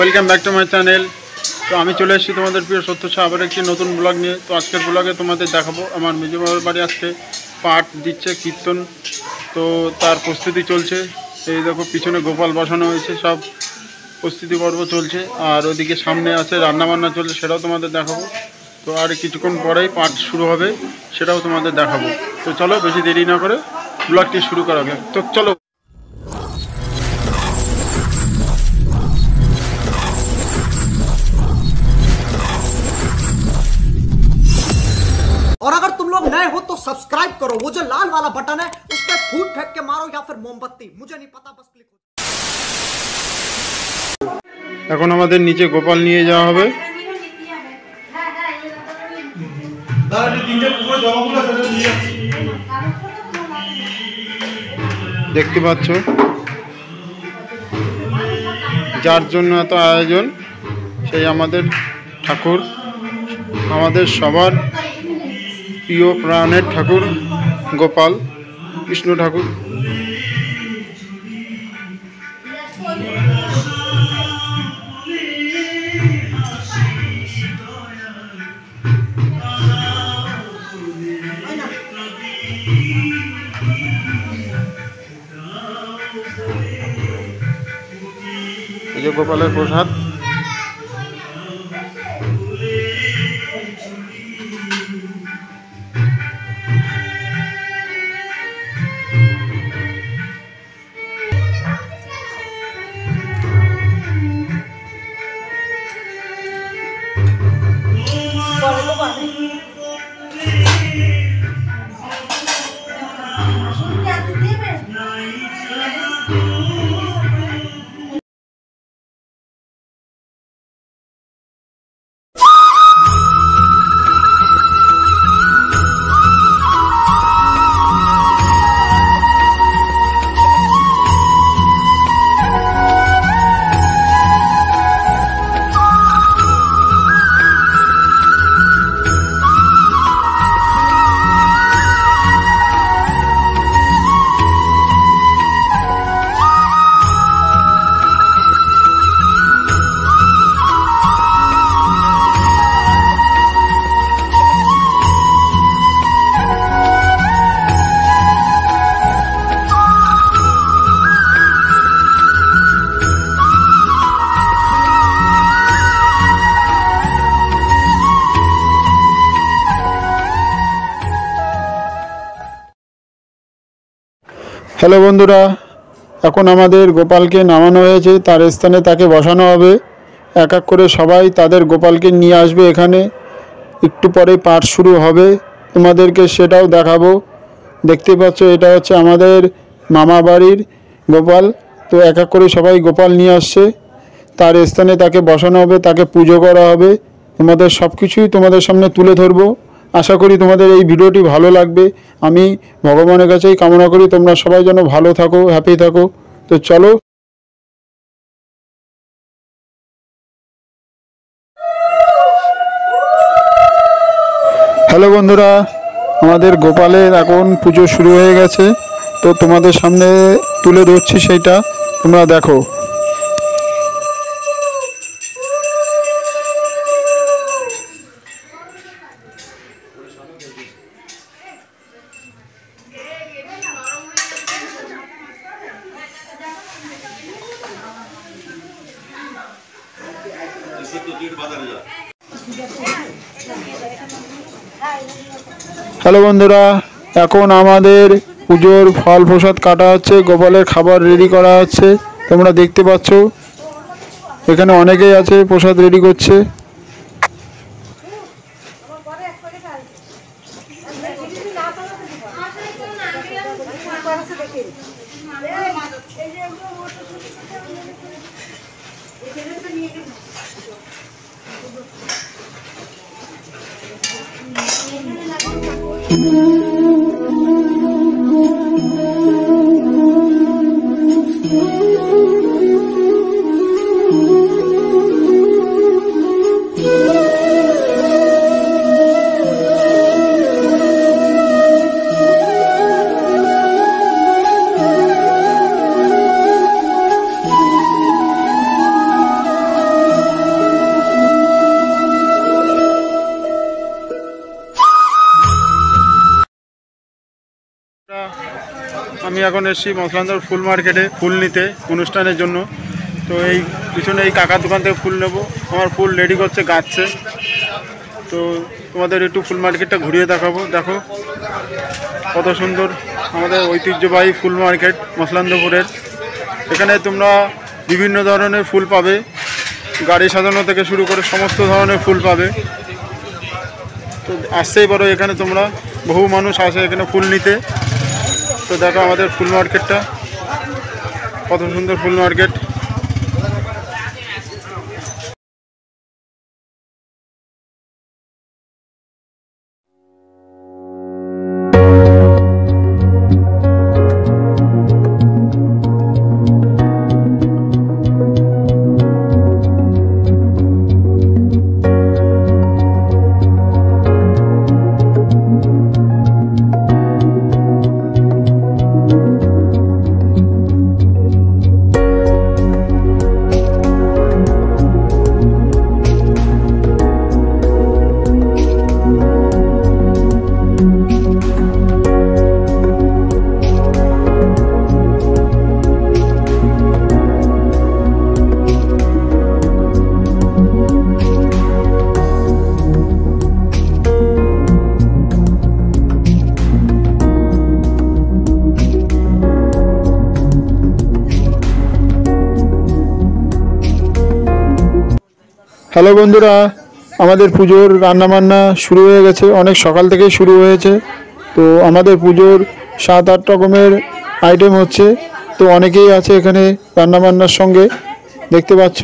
Welcome back to my channel তো আমি চলে এসেছি তোমাদের প্রিয় সত্য আবার একটি নতুন ব্লগ নিয়ে। তো আজকের ব্লগে তোমাদের দেখাবো আমার মেজবাবার বাড়ি আজকে পাঠ দিচ্ছে, কীর্তন। তো তার প্রস্তুতি চলছে। এই দেখো পিছনে গোপাল বসানো হয়েছে, সব প্রস্তুতি পর্ব চলছে। আর ওদিকে সামনে আছে, রান্নাবান্না চলছে, সেটাও তোমাদের দেখাবো। তো আর কিছুক্ষণ পরেই পাঠ শুরু হবে, সেটাও তোমাদের দেখাবো। তো চলো বেশি দেরি না করে ব্লগটি শুরু করা হবে তো চলো तो सब्सक्राइब करो वो जो लाल वाला बटन है उस पर फूट फेंक के मारो या फिर मोमबत्ती मुझे नहीं पता बस क्लिक এখন আমাদের নিচে গোপাল নিয়ে যাওয়া হবে দেখতে পাচ্ছ যার জন্য এত আয়োজন সেই আমাদের ঠাকুর আমাদের সবার প্রিয় প্রাণের ঠাকুর গোপাল কৃষ্ণ ঠাকুর। এই যে গোপালের প্রসাদ। হ্যালো বন্ধুরা, এখন আমাদের গোপালকে নামানো হয়েছে, তার স্থানে তাকে বসানো হবে। এক এক করে সবাই তাদের গোপালকে নিয়ে আসবে এখানে। একটু পরে পাঠ শুরু হবে। তোমাদেরকে সেটাও দেখাবো। দেখতে পাচ্ছ, এটা হচ্ছে আমাদের মামা বাড়ির গোপাল। তো এক এক করে সবাই গোপাল নিয়ে আসছে। তার স্থানে তাকে বসানো হবে, তাকে পুজো করা হবে। তোমাদের সব কিছুই তোমাদের সামনে তুলে ধরবো। আশা করি তোমাদের এই ভিডিওটি ভালো লাগবে। আমি ভগবানের কাছেই কামনা করি, তোমরা সবাই যেন ভালো থাকো হ্যাপি থাকো। তো চলো। হ্যালো বন্ধুরা, আমাদের গোপালের এখন পুজো শুরু হয়ে গেছে। তো তোমাদের সামনে তুলে ধরছি সেইটা। তোমরা দেখো। হ্যালো বন্ধুরা, এখন আমাদের পুজোর ফল প্রসাদ কাটা হচ্ছে, গোপালের খাবার রেডি করা হচ্ছে। তোমরা দেখতে পাচ্ছ, এখানে অনেকেই আছে প্রসাদ রেডি করছে। আমি এখন এসেছি মশলান্দর ফুল মার্কেটে ফুল নিতে অনুষ্ঠানের জন্য। তো এই পিছনে এই কাকার দোকান থেকে ফুল নেব। আমার ফুল রেডি করছে, গাচ্ছে। তো তোমাদের একটু ফুল মার্কেটটা ঘুরিয়ে দেখাবো। দেখো কত সুন্দর আমাদের ঐতিহ্যবাহী ফুল মার্কেট মশলান্দপুরের এখানে তোমরা বিভিন্ন ধরনের ফুল পাবে। গাড়ি সাজানো থেকে শুরু করে সমস্ত ধরনের ফুল পাবে। তো আসতেই পারো, এখানে তোমরা বহু মানুষ আসে এখানে ফুল নিতে। তো দেখো আমাদের ফুল মার্কেটটা। কত সুন্দর ফুল মার্কেট। হ্যালো বন্ধুরা, আমাদের পুজোর রান্নাবান্না শুরু হয়ে গেছে। অনেক সকাল থেকে শুরু হয়েছে। তো আমাদের পুজোর সাত, আট রকমের আইটেম হচ্ছে। তো অনেকেই আছে এখানে রান্নাবান্নার সঙ্গে, দেখতে পাচ্ছ।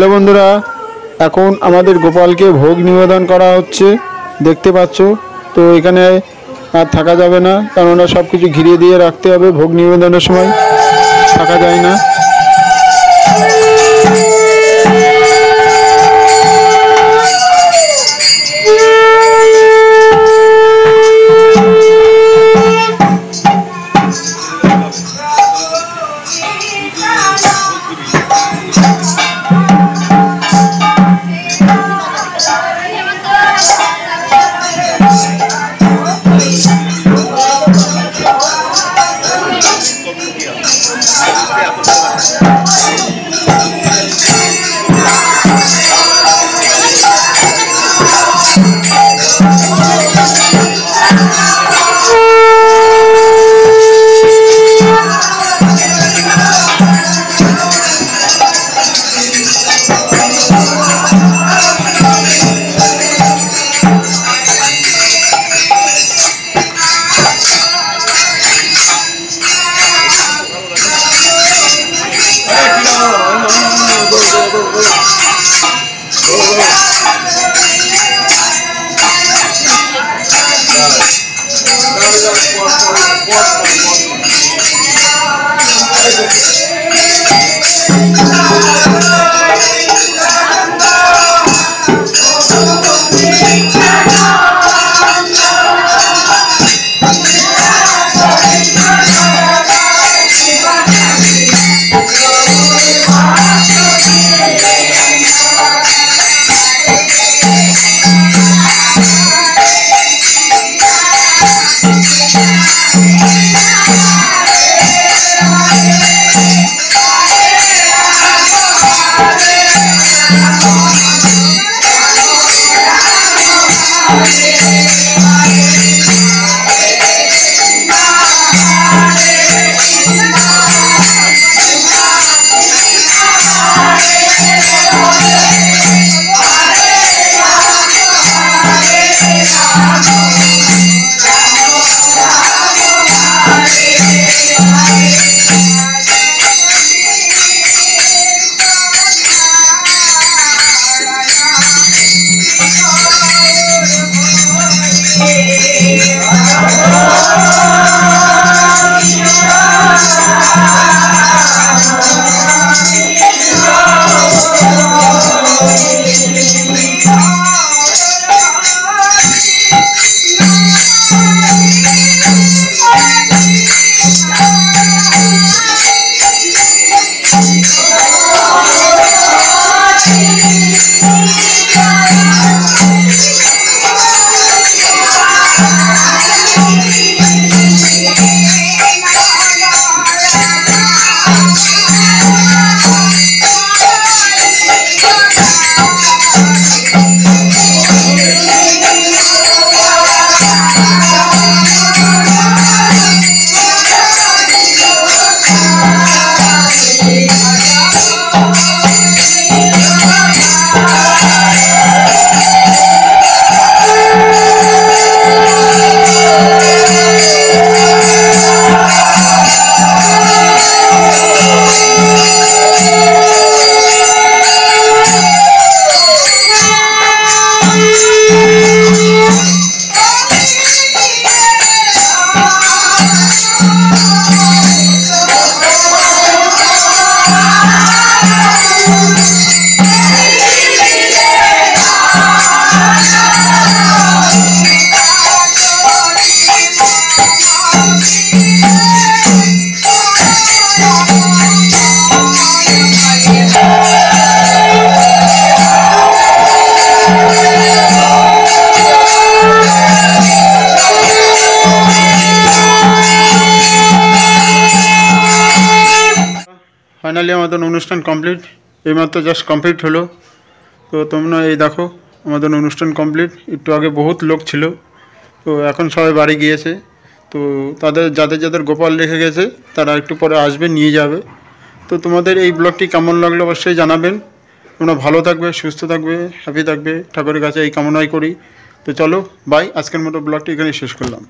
হ্যালো বন্ধুরা, এখন আমাদের গোপালকে ভোগ নিবেদন করা হচ্ছে, দেখতে পাচ্ছ? তো এখানে আর থাকা যাবে না কেননা সব কিছু ঘিরিয়ে দিয়ে রাখতে হবে ভোগ নিবেদনের সময়। থাকা যায় না। ফাইনালি আমাদের অনুষ্ঠান কমপ্লিট এইমাত্র জাস্ট কমপ্লিট হলো। তো তোমরা এই দেখো, আমাদের অনুষ্ঠান কমপ্লিট একটু আগে বহুত লোক ছিল। তো এখন সবাই বাড়ি গিয়েছে। তো তাদের, যাদের যাদের গোপাল রেখে গেছে, তারা একটু পরে আসবে, নিয়ে যাবে। তো তোমাদের এই ব্লগটি কেমন লাগল অবশ্যই জানাবেন। তোমরা ভালো থাকবে, সুস্থ থাকবে হ্যাপি থাকবে। ঠাকুরের কাছে এই কামনাই করি। তো চলো বাই আজকের মতো ব্লগটি এখানে শেষ করলাম।